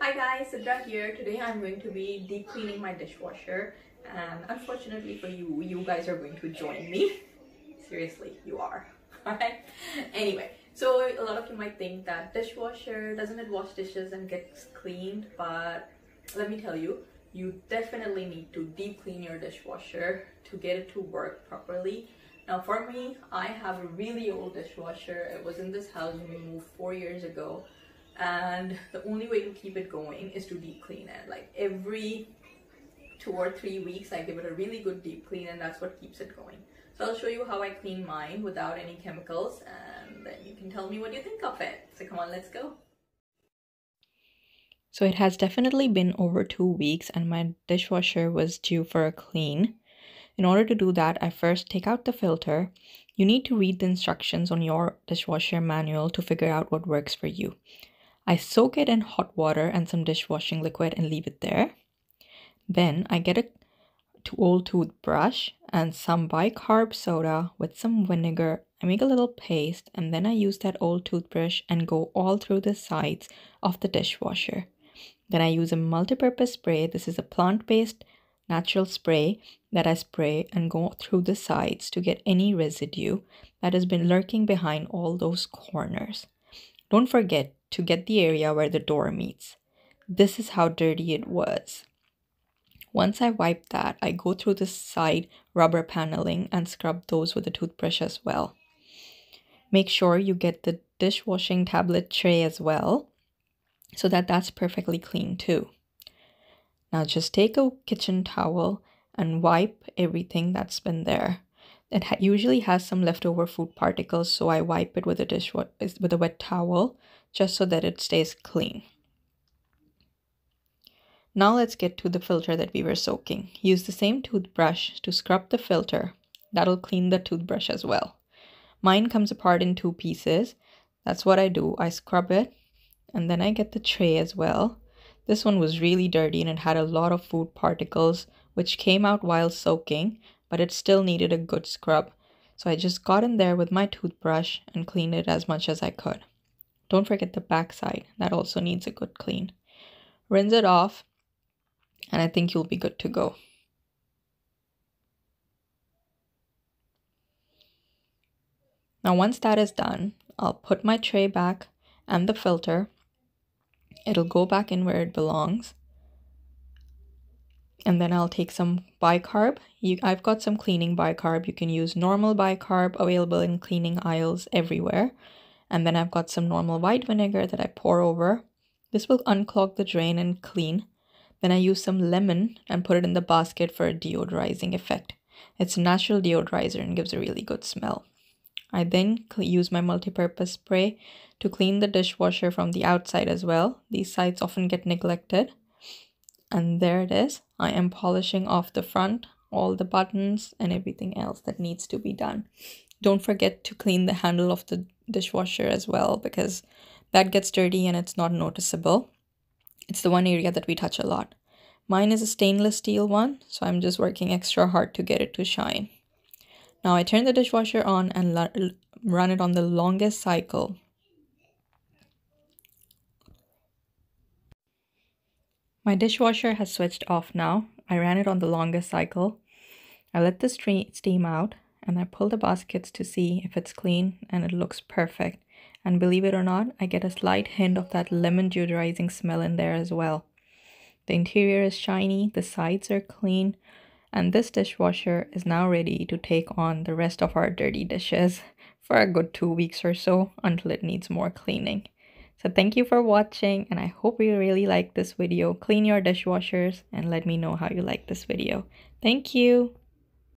Hi guys, Sidrah here. Today I'm going to be deep cleaning my dishwasher and unfortunately for you, you guys are going to join me. Seriously, you are. Alright? Anyway, so a lot of you might think that dishwasher, doesn't it wash dishes and gets cleaned? But let me tell you, you definitely need to deep clean your dishwasher to get it to work properly. Now for me, I have a really old dishwasher. It was in this house when we moved four years ago and the only way to keep it going is to deep clean it. Like every two or three weeks I give it a really good deep clean and that's what keeps it going. So I'll show you how I clean mine without any chemicals and then you can tell me what you think of it. So come on let's go. So it has definitely been over two weeks and my dishwasher was due for a clean. In order to do that I first take out the filter. You need to read the instructions on your dishwasher manual to figure out what works for you I soak it in hot water and some dishwashing liquid and leave it there. Then I get a old toothbrush and some bicarb soda with some vinegar. I make a little paste and then I use that old toothbrush and go all through the sides of the dishwasher. Then I use a multi-purpose spray. This is a plant-based natural spray that I spray and go through the sides to get any residue that has been lurking behind all those corners. Don't forget to get the area where the door meets. This is how dirty it was. Once I wipe that, I go through the side rubber paneling and scrub those with a toothbrush as well. Make sure you get the dishwashing tablet tray as well so that that's perfectly clean too. Now just take a kitchen towel and wipe everything that's been there. It ha usually has some leftover food particles, so I wipe it with a dish with a wet towel just so that it stays clean. Now let's get to the filter that we were soaking. Use the same toothbrush to scrub the filter. That'll clean the toothbrush as well. Mine comes apart in two pieces. That's what I do. I scrub it and then I get the tray as well. This one was really dirty and it had a lot of food particles which came out while soaking, but it still needed a good scrub. So I just got in there with my toothbrush and cleaned it as much as I could. Don't forget the back side. That also needs a good clean. Rinse it off and I think you'll be good to go. Now once that is done, I'll put my tray back and the filter. It'll go back in where it belongs. And then I'll take some bicarb. You, I've got some cleaning bicarb. You can use normal bicarb available in cleaning aisles everywhere. And then I've got some normal white vinegar that I pour over. This will unclog the drain and clean. Then I use some lemon and put it in the basket for a deodorizing effect. It's a natural deodorizer and gives a really good smell. I then use my multi-purpose spray to clean the dishwasher from the outside as well. These sides often get neglected. And there it is. I am polishing off the front, all the buttons and everything else that needs to be done. Don't forget to clean the handle of the dishwasher as well because that gets dirty and it's not noticeable. It's the one area that we touch a lot. Mine is a stainless steel one, so I'm just working extra hard to get it to shine. Now I turn the dishwasher on and run it on the longest cycle. My dishwasher has switched off now. I ran it on the longest cycle. I let the steam out and I pull the baskets to see if it's clean and it looks perfect. And believe it or not, I get a slight hint of that lemon deodorizing smell in there as well. The interior is shiny, the sides are clean, and this dishwasher is now ready to take on the rest of our dirty dishes for a good two weeks or so until it needs more cleaning. So thank you for watching and I hope you really like this video. Clean your dishwashers and let me know how you like this video. Thank you.